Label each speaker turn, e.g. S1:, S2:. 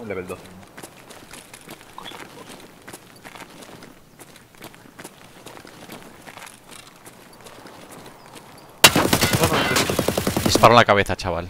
S1: Un level 2.
S2: Disparo en la cabeza, chaval.